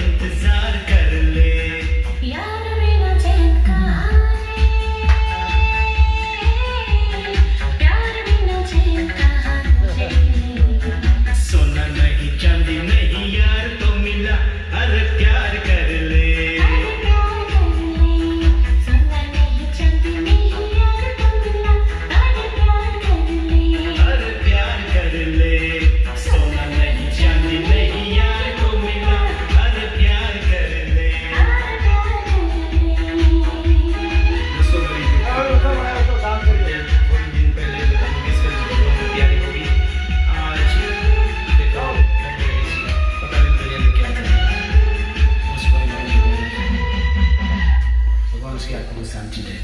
Cause Kusi Akusan today.